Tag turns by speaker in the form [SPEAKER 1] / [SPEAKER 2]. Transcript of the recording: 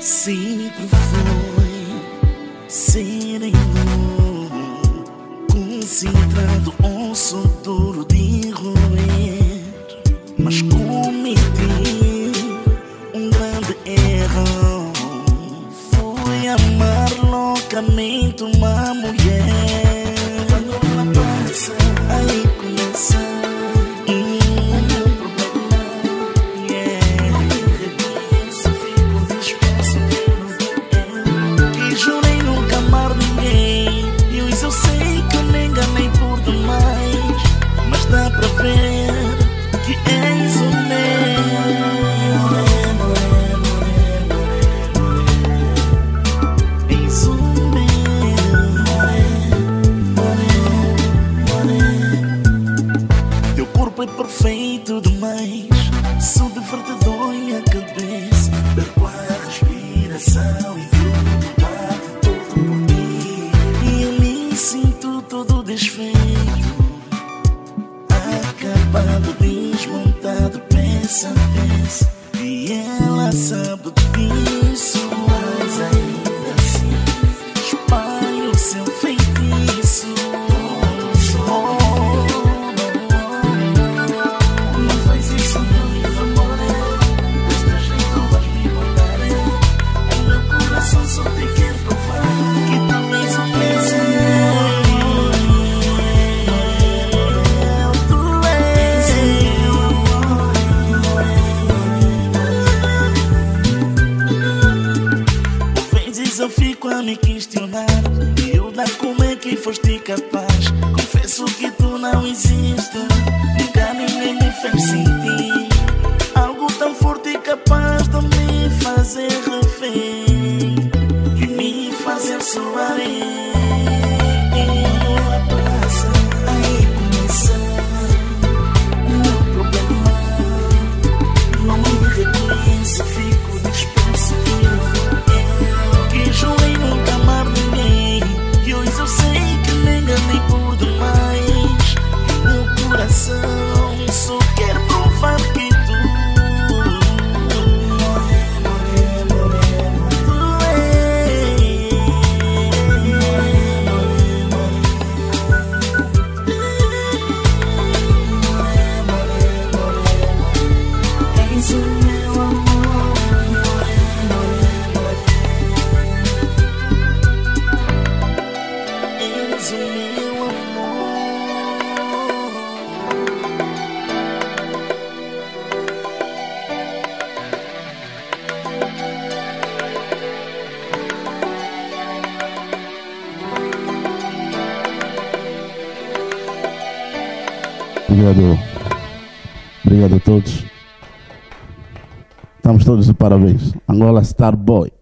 [SPEAKER 1] Sempre foi sereno, concentrado, osso duro de roer. Mas cometi um grande erro. Fui amar loucamente uma mulher. Perfeito demais. Sou de verdade dói minha cabeça. Perco a respiração e tudo bate todo por ti. E eu me sinto todo desfeito. Acabado, desmontado, peça a peça. E ela sabe disso, eu me questionar Miúda, como é que foste capaz? Confesso que tu não existes. Nunca ninguém me fez sentir Algo tão forte e capaz de me fazer refém E me fazer soar
[SPEAKER 2] Obrigado. Obrigado a todos. Estamos todos de parabéns. Angola Star Boy.